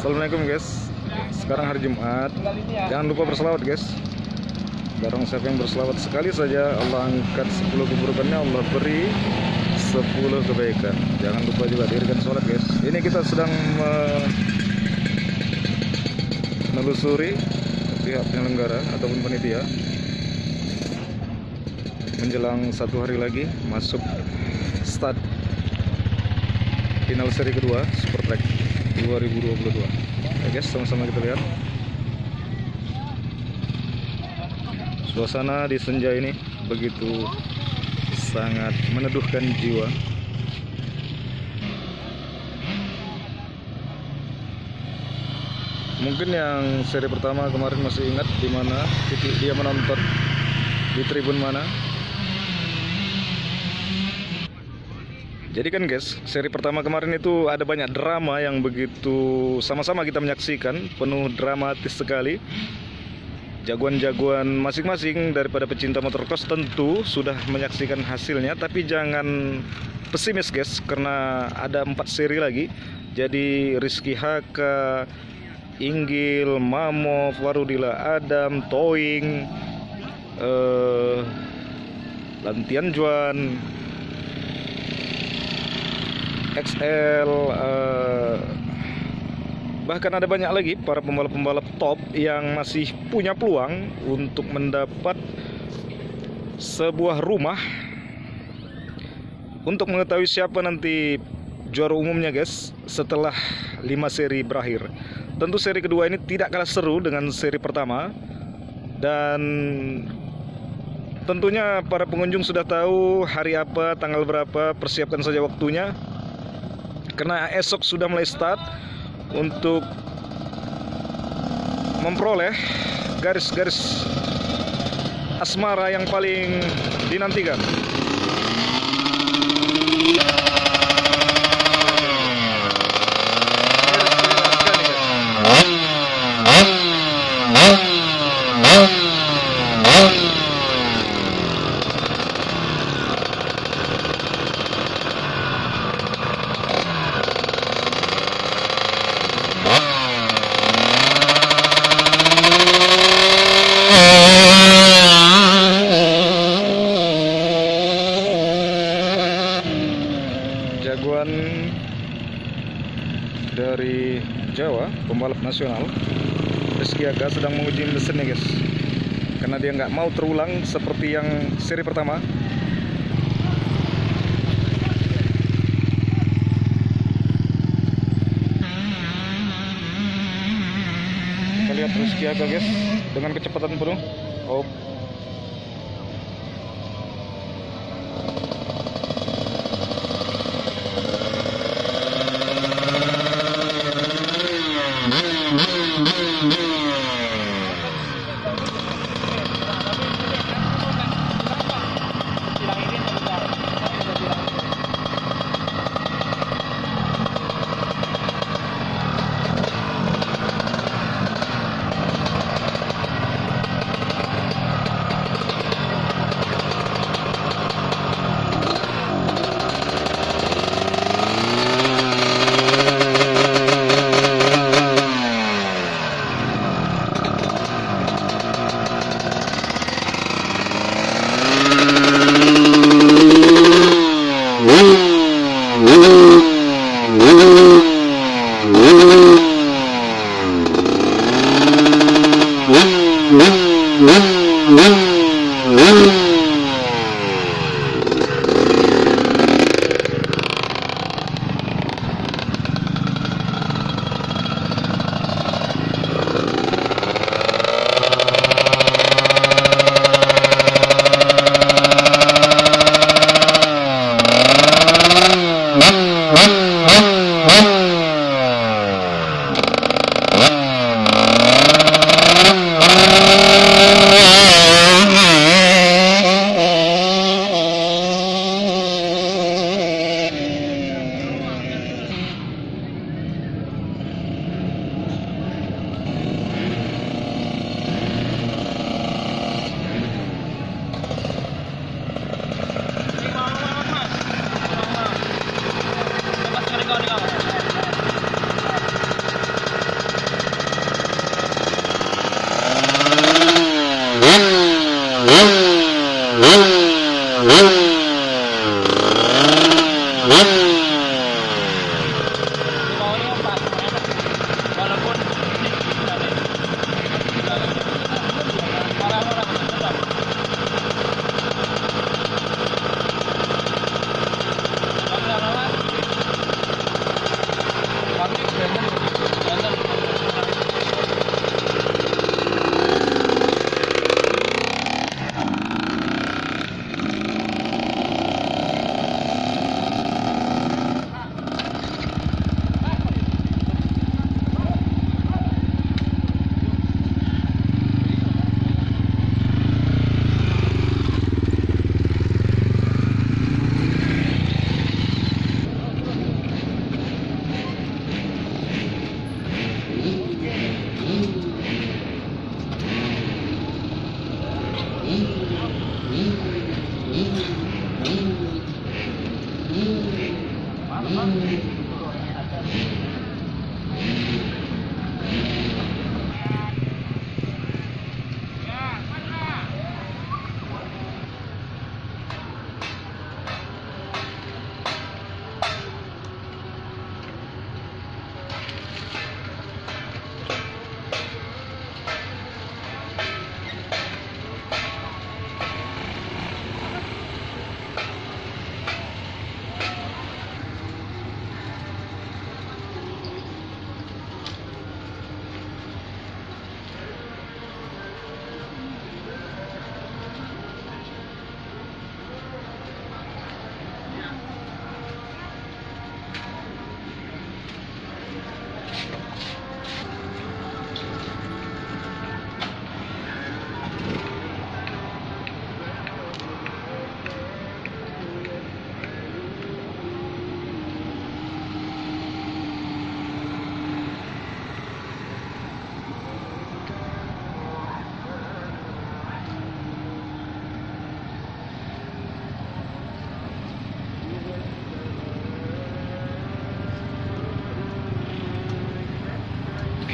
Assalamualaikum guys. Sekarang hari Jumat. Jangan lupa berselawat guys. Barang siapa yang berselawat sekali saja Allah angkat 10 keburukannya Allah beri 10 kebaikan. Jangan lupa juga dirikan sholat guys. Ini kita sedang menelusuri Pihak penyelenggara ataupun panitia Menjelang satu hari lagi Masuk start Final seri kedua Super Track 2022 Oke guys sama-sama kita lihat. Suasana di senja ini begitu sangat meneduhkan jiwa. Mungkin yang seri pertama kemarin masih ingat di mana titik dia menonton di tribun mana Jadi kan guys, seri pertama kemarin itu ada banyak drama yang begitu sama-sama kita menyaksikan, penuh dramatis sekali. Jagoan-jagoan masing-masing daripada pecinta motorcross tentu sudah menyaksikan hasilnya, tapi jangan pesimis guys, karena ada empat seri lagi. Jadi Rizky Haka, Inggil, Mamo, Farudila Adam, Toing, eh, Lantian Juan, XL uh, bahkan ada banyak lagi para pembalap-pembalap top yang masih punya peluang untuk mendapat sebuah rumah. Untuk mengetahui siapa nanti juara umumnya guys setelah 5 seri berakhir. Tentu seri kedua ini tidak kalah seru dengan seri pertama. Dan tentunya para pengunjung sudah tahu hari apa tanggal berapa persiapkan saja waktunya karena esok sudah mulai start untuk memperoleh garis-garis asmara yang paling dinantikan. Nasional Rizky Aga sedang menguji mesinnya guys. Karena dia nggak mau terulang seperti yang seri pertama. Kita lihat Rizky Aga guys dengan kecepatan penuh. Oh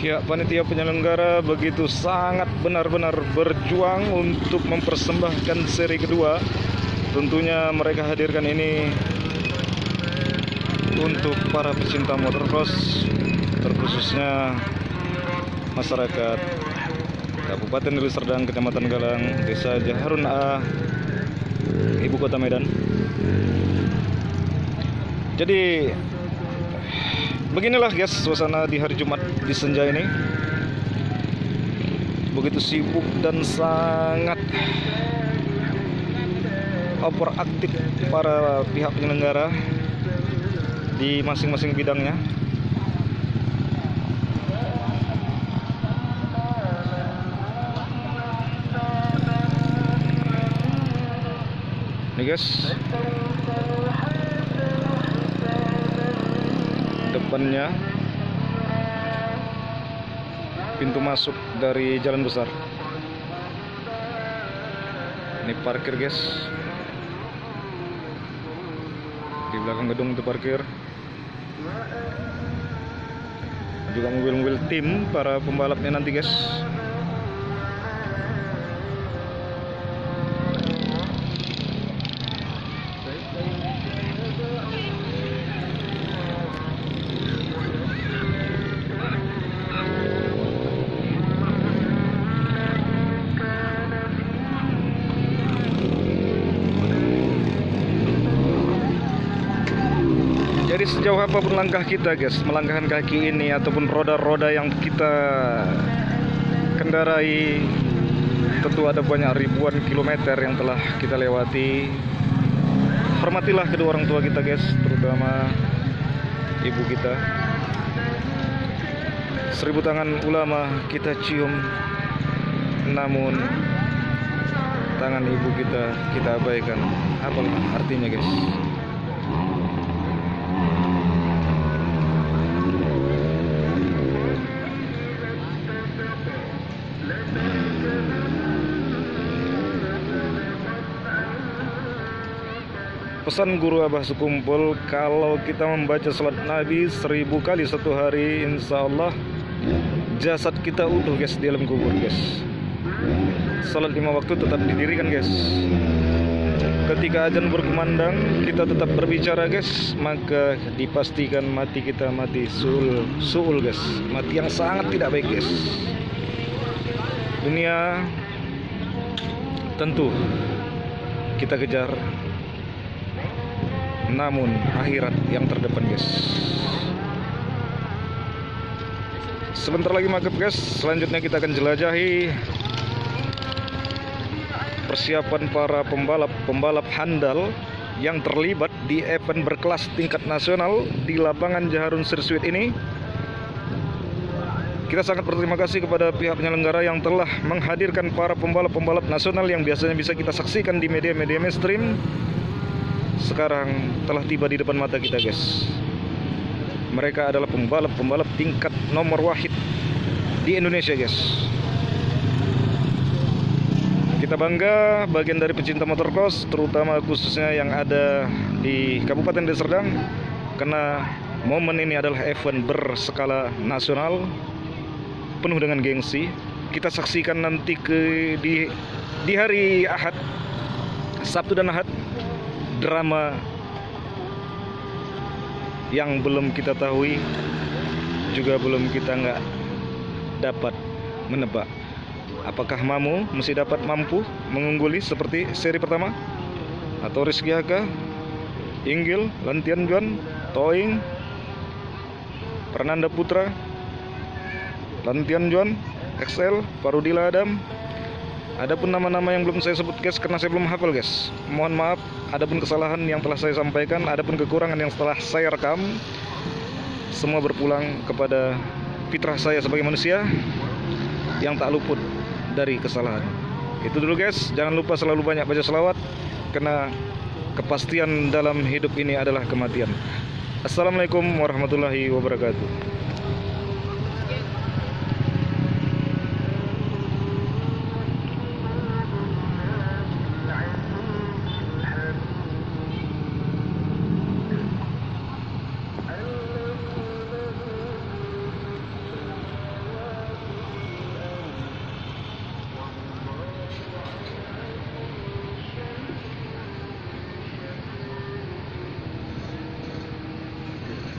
Pihak panitia penyelenggara begitu sangat benar-benar berjuang untuk mempersembahkan seri kedua. Tentunya mereka hadirkan ini untuk para pecinta motocross, terkhususnya masyarakat Kabupaten Deli Serdang, Kecamatan Galang, Desa Jaharun A, Ibu Kota Medan. Jadi beginilah guys suasana di hari Jumat di senja ini. Begitu sibuk dan sangat overaktif para pihak penyelenggara di masing-masing bidangnya. Ini guys depannya. Pintu masuk dari jalan besar. Ini parkir guys. Di belakang gedung itu parkir. Juga mobil-mobil tim para pembalapnya nanti guys sejauh apa pun langkah kita guys Melangkahkan kaki ini ataupun roda-roda yang kita kendarai Tentu ada banyak ribuan kilometer yang telah kita lewati. Hormatilah kedua orang tua kita guys Terutama ibu kita. Seribu tangan ulama kita cium Namun Tangan ibu kita kita abaikan. Apalah artinya guys Pesan guru Abah Sekumpul Kalau kita membaca salat Nabi Seribu kali satu hari Insya Allah Jasad kita utuh guys Di dalam kubur guys. Salat lima waktu tetap didirikan guys. Ketika ajan berkumandang Kita tetap berbicara guys Maka dipastikan mati kita mati Suul, suul guys. Mati yang sangat tidak baik guys. Dunia Tentu Kita kejar namun akhirat yang terdepan guys. Sebentar lagi maghrib guys. Selanjutnya kita akan jelajahi persiapan para pembalap pembalap handal yang terlibat di event berkelas tingkat nasional di lapangan Jaharun Sirsuit ini. Kita sangat berterima kasih kepada pihak penyelenggara yang telah menghadirkan para pembalap-pembalap nasional yang biasanya bisa kita saksikan di media-media mainstream sekarang telah tiba di depan mata kita guys. Mereka adalah pembalap-pembalap tingkat nomor wahid di Indonesia guys. Kita bangga bagian dari pecinta motorcross terutama khususnya yang ada di Kabupaten Deli Serdang karena momen ini adalah event berskala nasional penuh dengan gengsi. Kita saksikan nanti ke di di hari Ahad Sabtu dan Ahad drama yang belum kita tahu juga belum kita nggak dapat menebak Apakah Mamu masih dapat mampu mengungguli seperti seri pertama? Atau Rizky Haka, Inggil, Lantian Juan, Toing, Pernanda Putra, Lantian Juan, XL, Parudila Adam. Adapun nama-nama yang belum saya sebut guys karena saya belum hafal guys. Mohon maaf, adapun kesalahan yang telah saya sampaikan, adapun kekurangan yang setelah saya rekam, semua berpulang kepada fitrah saya sebagai manusia yang tak luput dari kesalahan. Itu dulu guys, jangan lupa selalu banyak baca selawat karena kepastian dalam hidup ini adalah kematian. Assalamualaikum warahmatullahi wabarakatuh.